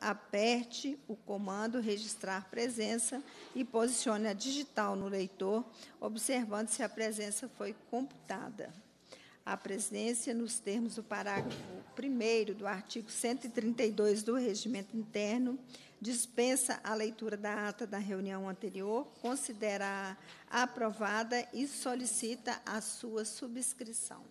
aperte o comando registrar presença e posicione a digital no leitor, observando se a presença foi computada. A presidência, nos termos do parágrafo 1 do artigo 132 do Regimento Interno, dispensa a leitura da ata da reunião anterior, considera aprovada e solicita a sua subscrição.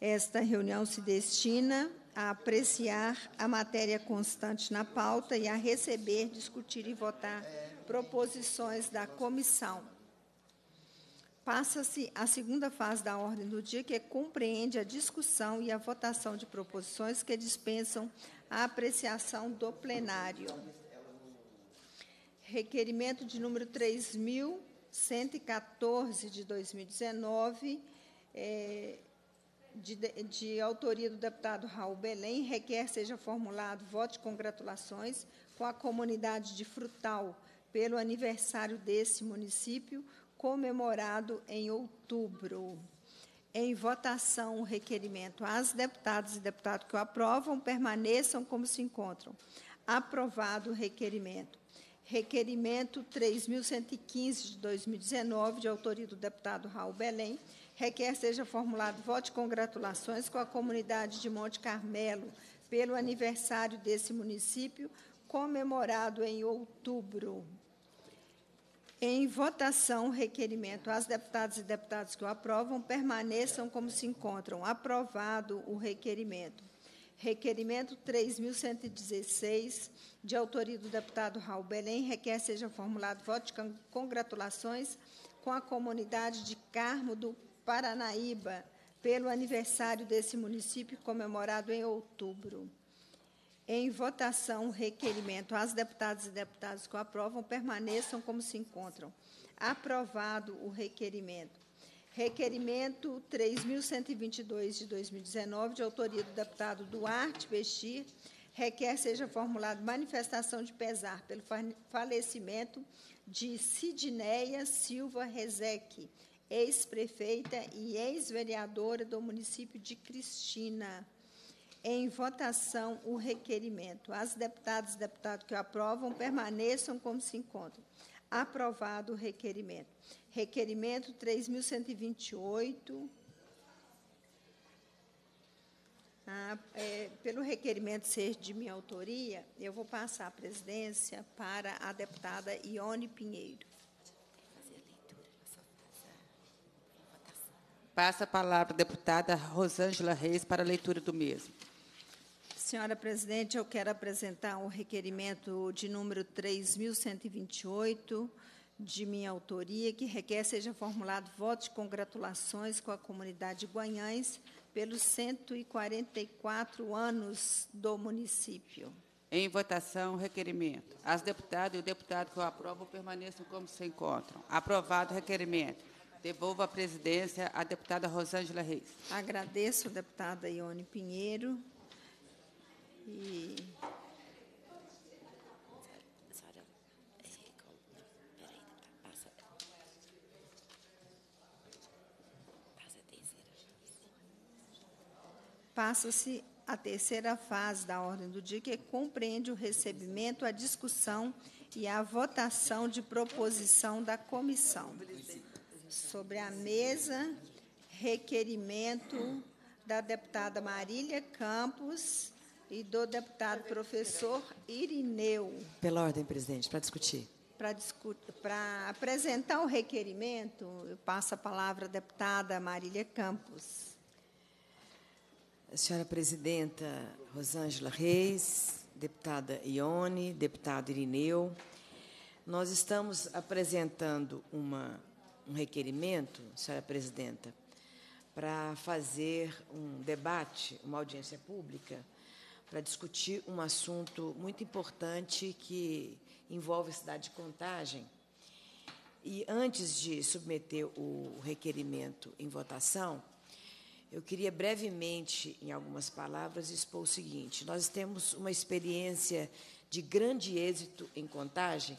Esta reunião se destina a apreciar a matéria constante na pauta e a receber, discutir e votar proposições da comissão. Passa-se a segunda fase da ordem do dia, que compreende a discussão e a votação de proposições que dispensam a apreciação do plenário. Requerimento de número 3.114 de 2019, é, de, de, autoria do deputado Raul Belém, requer seja formulado voto de congratulações com a comunidade de Frutal pelo aniversário desse município, comemorado em outubro. Em votação o requerimento. As deputadas e deputados que o aprovam permaneçam como se encontram. Aprovado o requerimento. Requerimento 3.115 de 2019, de autoria do deputado Raul Belém, requer seja formulado voto de congratulações com a comunidade de Monte Carmelo pelo aniversário desse município, comemorado em outubro. Em votação, requerimento. As deputadas e deputados que o aprovam permaneçam como se encontram. Aprovado o requerimento. Requerimento 3.116, de autoria do deputado Raul Belém, requer seja formulado voto de congratulações com a comunidade de Carmo do Paranaíba pelo aniversário desse município comemorado em outubro. Em votação, o requerimento. As deputadas e deputados que o aprovam permaneçam como se encontram. Aprovado o requerimento. Requerimento 3.122 de 2019, de autoria do deputado Duarte Bexir, requer seja formulado manifestação de pesar pelo falecimento de Sidneia Silva Rezeque, ex-prefeita e ex-vereadora do município de Cristina em votação o requerimento. As deputadas e deputados que aprovam permaneçam como se encontram. Aprovado o requerimento. Requerimento 3.128. Ah, é, pelo requerimento ser de minha autoria, eu vou passar a presidência para a deputada Ione Pinheiro. Passa a palavra a deputada Rosângela Reis para a leitura do mesmo. Senhora presidente, eu quero apresentar o um requerimento de número 3.128, de minha autoria, que requer seja formulado voto de congratulações com a comunidade de Guanhães pelos 144 anos do município. Em votação, o requerimento. As deputadas e o deputado que o aprovam permaneçam como se encontram. Aprovado o requerimento. Devolvo a presidência à deputada Rosângela Reis. Agradeço, deputada Ione Pinheiro. E passa-se a terceira fase da ordem do dia, que compreende o recebimento, a discussão e a votação de proposição da comissão. Sobre a mesa, requerimento da deputada Marília Campos e do deputado professor Irineu. Pela ordem, presidente, para discutir. Para apresentar o requerimento, eu passo a palavra à deputada Marília Campos. senhora presidenta Rosângela Reis, deputada Ione, deputado Irineu, nós estamos apresentando uma, um requerimento, senhora presidenta, para fazer um debate, uma audiência pública para discutir um assunto muito importante que envolve a cidade de Contagem. E antes de submeter o requerimento em votação, eu queria brevemente, em algumas palavras, expor o seguinte: nós temos uma experiência de grande êxito em Contagem,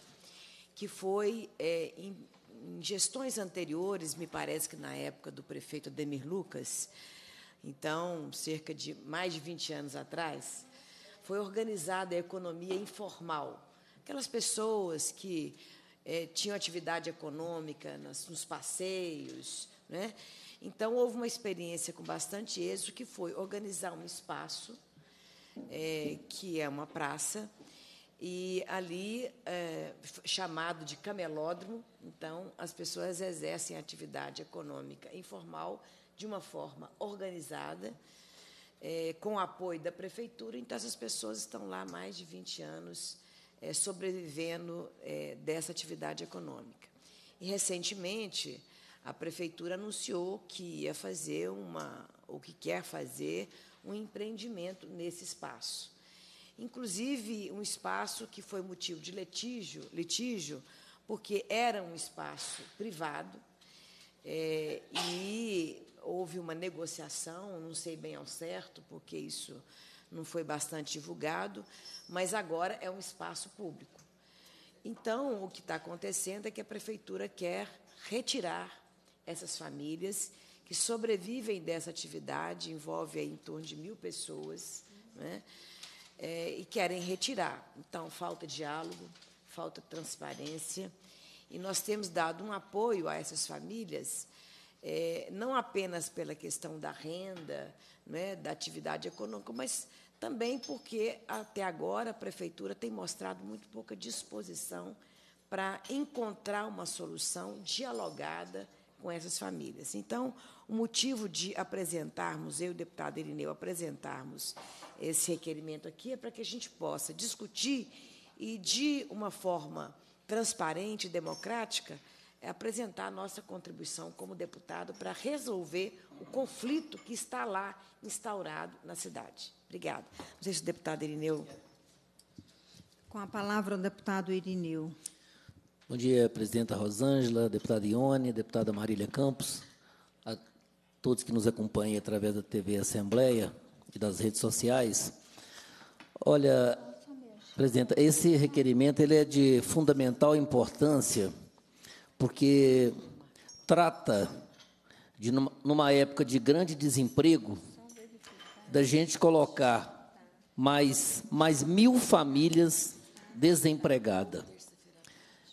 que foi é, em, em gestões anteriores, me parece que na época do prefeito Ademir Lucas, então, cerca de mais de 20 anos atrás, foi organizada a economia informal. Aquelas pessoas que é, tinham atividade econômica nas, nos passeios. Né? Então, houve uma experiência com bastante êxito, que foi organizar um espaço, é, que é uma praça, e ali, é, chamado de camelódromo, então, as pessoas exercem atividade econômica informal de uma forma organizada, é, com apoio da prefeitura. Então, essas pessoas estão lá há mais de 20 anos é, sobrevivendo é, dessa atividade econômica. E, recentemente, a prefeitura anunciou que ia fazer uma, ou que quer fazer, um empreendimento nesse espaço. Inclusive, um espaço que foi motivo de litígio, litígio porque era um espaço privado é, e houve uma negociação, não sei bem ao certo, porque isso não foi bastante divulgado, mas agora é um espaço público. Então, o que está acontecendo é que a prefeitura quer retirar essas famílias que sobrevivem dessa atividade, envolve em torno de mil pessoas, né, é, e querem retirar. Então, falta diálogo, falta transparência, e nós temos dado um apoio a essas famílias, é, não apenas pela questão da renda, né, da atividade econômica, mas também porque, até agora, a Prefeitura tem mostrado muito pouca disposição para encontrar uma solução dialogada com essas famílias. Então, o motivo de apresentarmos, eu e o deputado Irineu apresentarmos esse requerimento aqui é para que a gente possa discutir e, de uma forma transparente e democrática, é apresentar a nossa contribuição como deputado para resolver o conflito que está lá instaurado na cidade. Obrigada. Não sei se o deputado Irineu. Com a palavra o deputado Irineu. Bom dia, presidenta Rosângela, deputada Ione, deputada Marília Campos, todos que nos acompanham através da TV Assembleia e das redes sociais. Olha, presidenta, esse requerimento ele é de fundamental importância porque trata de, numa época de grande desemprego, da gente colocar mais, mais mil famílias desempregadas.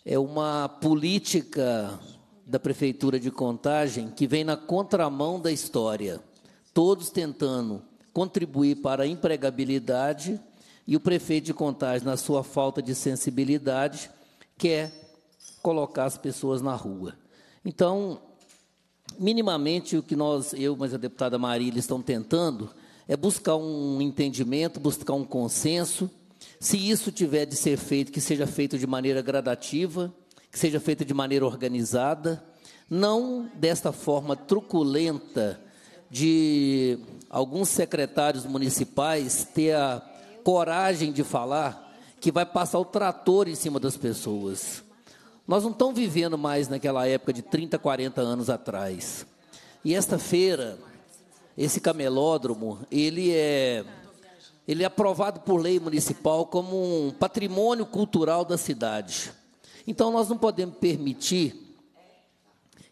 É uma política da Prefeitura de Contagem que vem na contramão da história, todos tentando contribuir para a empregabilidade e o prefeito de Contagem, na sua falta de sensibilidade, quer colocar as pessoas na rua. Então, minimamente, o que nós, eu, mas a deputada Marília, estão tentando é buscar um entendimento, buscar um consenso. Se isso tiver de ser feito, que seja feito de maneira gradativa, que seja feito de maneira organizada, não desta forma truculenta de alguns secretários municipais ter a coragem de falar que vai passar o trator em cima das pessoas. Nós não estamos vivendo mais naquela época de 30, 40 anos atrás. E esta feira, esse camelódromo, ele é ele é aprovado por lei municipal como um patrimônio cultural da cidade. Então nós não podemos permitir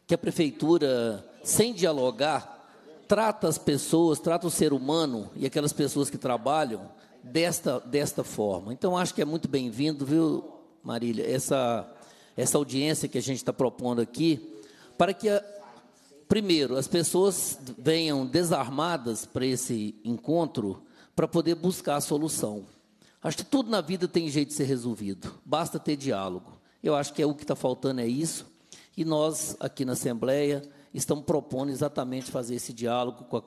que a prefeitura, sem dialogar, trata as pessoas, trata o ser humano e aquelas pessoas que trabalham desta desta forma. Então acho que é muito bem-vindo, viu, Marília, essa essa audiência que a gente está propondo aqui, para que, primeiro, as pessoas venham desarmadas para esse encontro, para poder buscar a solução. Acho que tudo na vida tem jeito de ser resolvido, basta ter diálogo. Eu acho que é o que está faltando é isso, e nós, aqui na Assembleia, estamos propondo exatamente fazer esse diálogo com a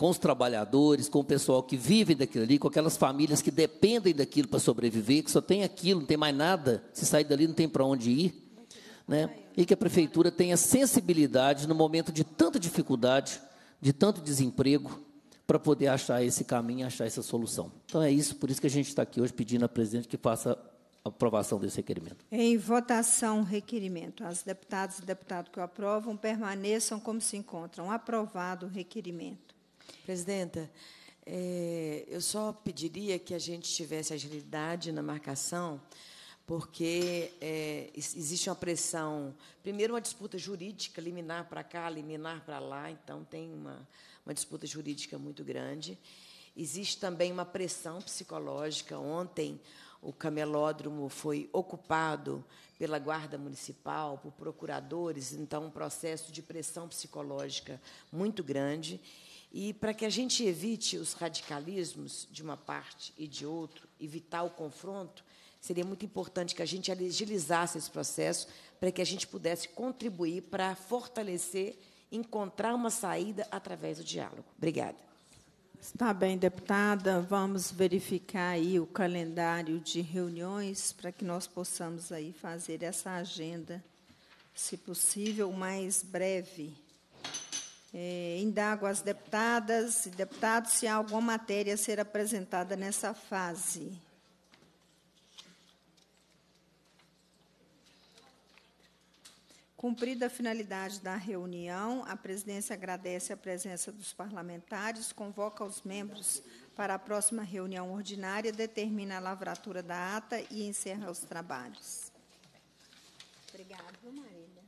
com os trabalhadores, com o pessoal que vive daquilo ali, com aquelas famílias que dependem daquilo para sobreviver, que só tem aquilo, não tem mais nada, se sair dali não tem para onde ir, né? E que a prefeitura tenha sensibilidade no momento de tanta dificuldade, de tanto desemprego, para poder achar esse caminho, achar essa solução. Então é isso, por isso que a gente está aqui hoje pedindo à presidente que faça aprovação desse requerimento. Em votação, requerimento. As deputadas e deputados que o aprovam permaneçam como se encontram. Aprovado o requerimento. Presidenta, é, eu só pediria que a gente tivesse agilidade na marcação, porque é, existe uma pressão, primeiro uma disputa jurídica, liminar para cá, liminar para lá, então tem uma, uma disputa jurídica muito grande. Existe também uma pressão psicológica. Ontem, o camelódromo foi ocupado pela Guarda Municipal, por procuradores, então, um processo de pressão psicológica muito grande. E para que a gente evite os radicalismos de uma parte e de outro, evitar o confronto, seria muito importante que a gente agilizasse esse processo para que a gente pudesse contribuir para fortalecer, encontrar uma saída através do diálogo. Obrigada. Está bem, deputada. Vamos verificar aí o calendário de reuniões para que nós possamos aí fazer essa agenda, se possível, mais breve. É, indago às deputadas e deputados se há alguma matéria a ser apresentada nessa fase. Cumprida a finalidade da reunião, a presidência agradece a presença dos parlamentares, convoca os membros para a próxima reunião ordinária, determina a lavratura da ata e encerra os trabalhos. Obrigada, Marília.